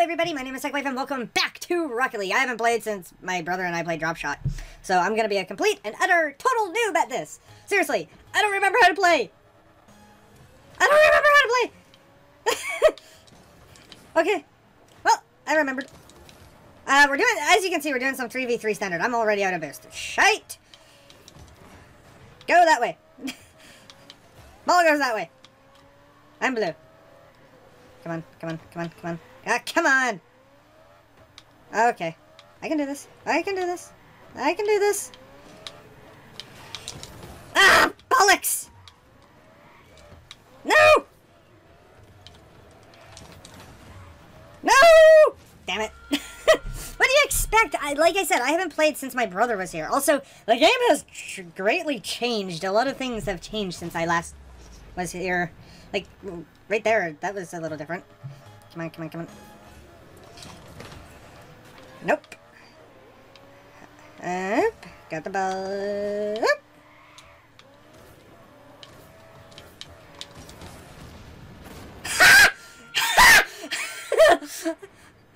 everybody, my name is Psychewave and welcome back to Rocket League. I haven't played since my brother and I played Drop Shot. So I'm gonna be a complete and utter total noob at this. Seriously, I don't remember how to play. I don't remember how to play. okay. Well, I remembered. Uh, we're doing, as you can see, we're doing some 3v3 standard. I'm already out of boost. Shite! Go that way. Ball goes that way. I'm blue. Come on, come on, come on, come on. Ah, come on! Okay. I can do this. I can do this. I can do this. Ah! Bollocks! No! No! Damn it. what do you expect? I, like I said, I haven't played since my brother was here. Also, the game has greatly changed. A lot of things have changed since I last was here. Like, right there, that was a little different. Come on, come on, come on. Nope. Up. Got the ball. Up.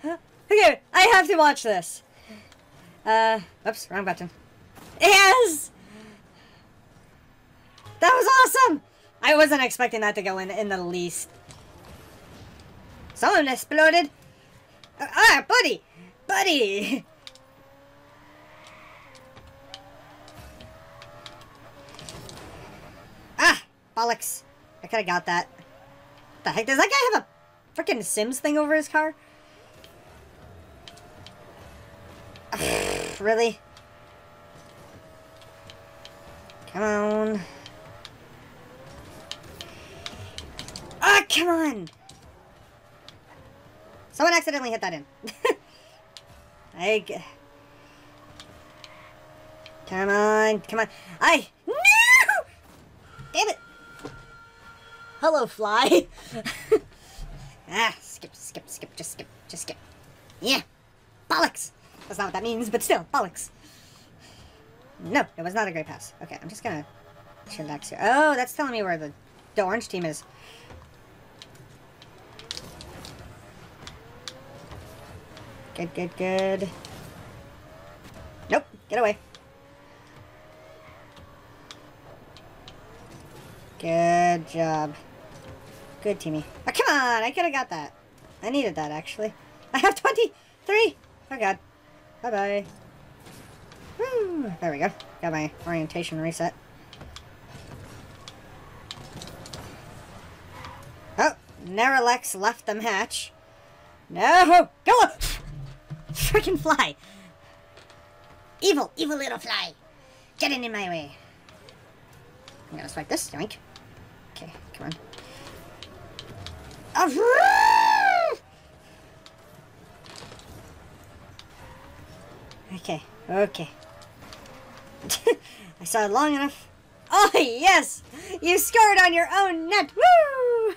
okay, I have to watch this. Uh, oops, wrong button. Yes! That was awesome! I wasn't expecting that to go in in the least. Someone exploded. Uh, ah, buddy! Buddy! ah! Bollocks. I could've got that. What the heck? Does that guy have a freaking Sims thing over his car? really? Come on. Come on! Someone accidentally hit that in. I... Come on, come on. I... No! Damn it! Hello, fly. ah, skip, skip, skip, just skip, just skip. Yeah, bollocks! That's not what that means, but still, bollocks. No, it was not a great pass. Okay, I'm just gonna back here. Oh, that's telling me where the, the orange team is. Good, good, good. Nope, get away. Good job. Good, teamy. Oh, ah, come on! I could have got that. I needed that, actually. I have 23! Oh, God. Bye-bye. There we go. Got my orientation reset. Oh, Neralex left the match. No! Go! Freaking fly! Evil, evil little fly! Getting in my way. I'm gonna swipe this, yoink. Okay, come on. Oh, okay, okay. I saw it long enough. Oh, yes! You scored on your own net! Woo!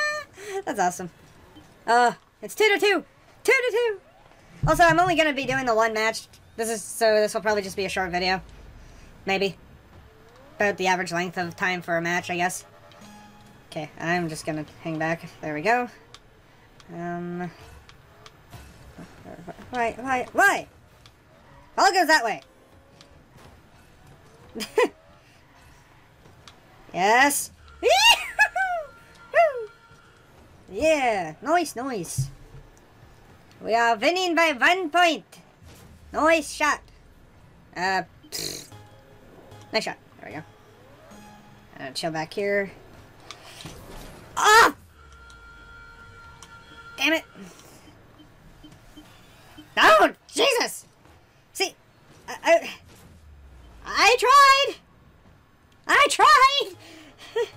That's awesome. Uh, it's two to two! Two to two! Also, I'm only going to be doing the one match. This is so this will probably just be a short video. Maybe. About the average length of time for a match, I guess. Okay, I'm just going to hang back. There we go. Um... Why, why, why? All goes that way. yes. yeah, nice, nice. We are winning by one point. Nice shot. Uh, pfft. nice shot. There we go. Uh, chill back here. Ah! Damn it. No, Jesus. See, I, I, I tried. I tried.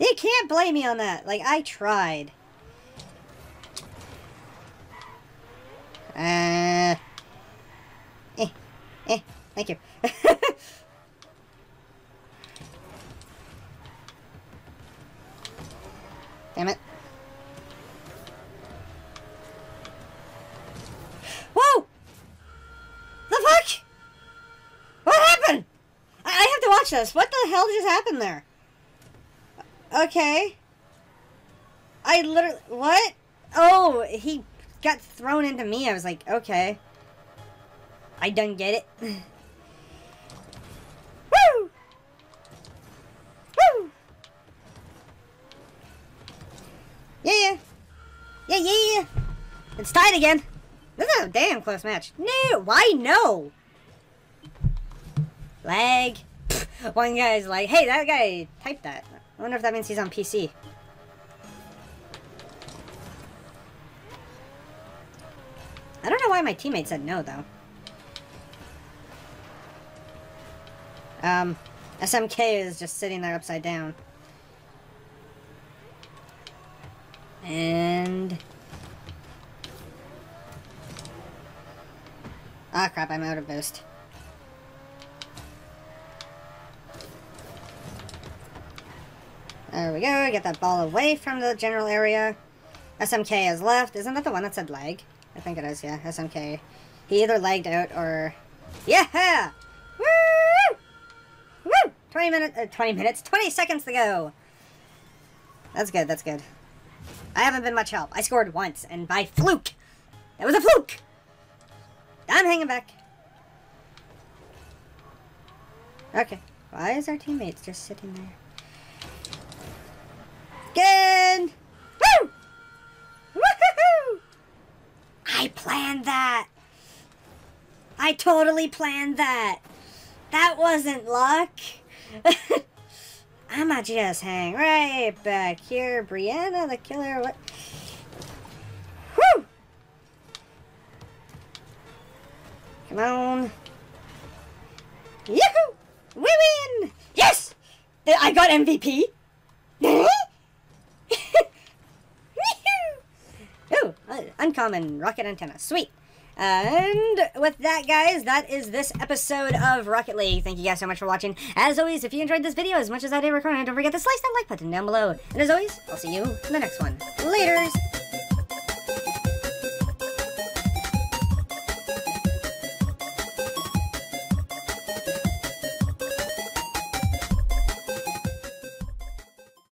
you can't blame me on that. Like, I tried. Uh, eh, eh, thank you. Damn it. Whoa! The fuck? What happened? I, I have to watch this. What the hell just happened there? Okay. I I literally... What? Oh, he got thrown into me. I was like, okay. I don't get it. It's tied again. This is a damn close match. No, why no? Lag. One guy's like, hey, that guy typed that. I wonder if that means he's on PC. I don't know why my teammate said no, though. Um, SMK is just sitting there upside down. And... Ah, crap, I'm out of boost. There we go, get that ball away from the general area. SMK is left. Isn't that the one that said lag? I think it is, yeah, SMK. He either lagged out or... Yeah! Woo! Woo! 20 minutes, uh, 20 minutes, 20 seconds to go. That's good, that's good. I haven't been much help. I scored once, and by fluke. That was a fluke! Hanging back. Okay. Why is our teammates just sitting there? Good! Woo! Woohoo! I planned that. I totally planned that. That wasn't luck. I'ma just hang right back here. Brianna the killer, what? Come on. Yahoo! We win! Yes! I got MVP. Ooh, uh, uncommon rocket antenna. Sweet. And with that, guys, that is this episode of Rocket League. Thank you guys so much for watching. As always, if you enjoyed this video as much as I did recording, don't forget to slice that like button down below. And as always, I'll see you in the next one. Laters!